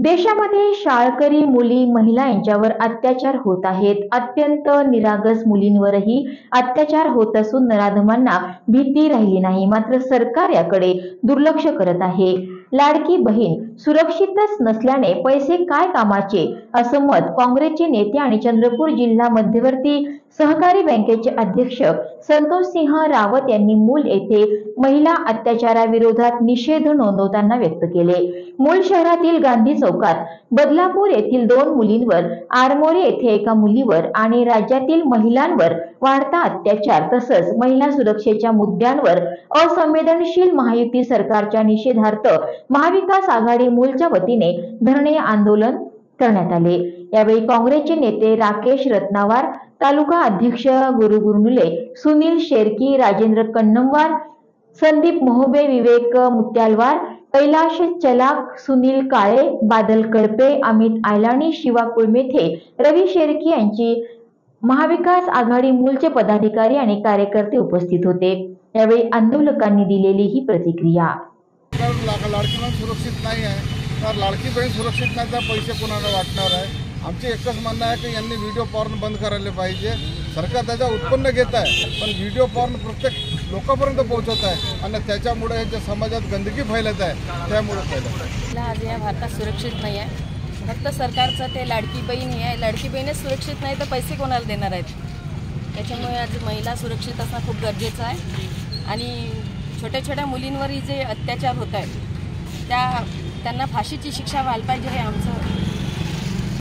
देशामध्ये शाळकरी मुली महिला यांच्यावर अत्याचार होत आहेत. अत्यंत निरागस मुलींवरही अत्याचार होत असून नराधमांना भीती राहिली नाही. मात्र सरकार याकडे दुर्लक्ष करत आहे. लाडकी बहीण सुरक्षितच नसल्याने पैसे काय कामाचे? असं मत काँग्रेसचे नेते आणि चंद्रपूर जिल्हा मध्यवर्ती सहकारी बँकेचे अध्यक्ष संतोष सिंह रावत यांनी मूल येथे महिला अत्याचाराविरोधात निषेध नोंदवताना व्यक्त केले. मूल शहरातील गांधी चौकात बदलापूर येथील दोन मुलींवर आरमोरी येथे एका मुलीवर आणि राज्यातील महिलांवर वाढता अत्याचार तसंच महिला सुरक्षेच्या मुद्द्यांवर असंवेदनशील महायुती सरकारच्या निषेधार्थ महाविकास आघाडी मूलच्या वतीने धरणे आंदोलन करण्यात आले. यावेळी काँग्रेसचे नेते राकेश रत्नावार तालुका अध्यक्ष गुरु गुरनुले सुनील शेरकी राजेंद्र कन्नमवार संदीप मोहबे विवेक मुत्यालवार कैलाश चलाक सुनील काळे बादल कडपे अमित आयलाणी शिवा कुळमेथे रवी शेरकी यांची महाविकास आघाडी मूलचे पदाधिकारी आणि कार्यकर्ते उपस्थित होते. यावेळी आंदोलकांनी दिलेली ही प्रतिक्रिया. तर लाडकी बहीण सुरक्षित नाही आहे. तर लाडकी बहीण सुरक्षित नाही तर पैसे कोणाला वाटणार आहे? आमचे एकच म्हणणं आहे की यांनी व्हिडिओ पॉर्न बंद करायला पाहिजे. सरकार त्याचा उत्पन्न घेत आहे पण व्हिडिओ पॉर्न प्रत्येक लोकांपर्यंत पोहोचवत आहे आणि त्याच्यामुळे ज्या समाजात गंदगी फैलत आहे त्यामुळे फैलत आहे. आज या भारतात सुरक्षित नाही आहे. फक्त सरकारचं ते लाडकी बहीण आहे. लाडकी बहीणच सुरक्षित नाही तर पैसे कोणाला देणार आहेत? त्याच्यामुळे आज महिला सुरक्षित असणं खूप गरजेचं आहे. आणि छोट्या छोट्या मुलींवरही जे अत्याचार होत आहेत त्या त्यांना फाशीची शिक्षा व्हायला पाहिजे हे आमचं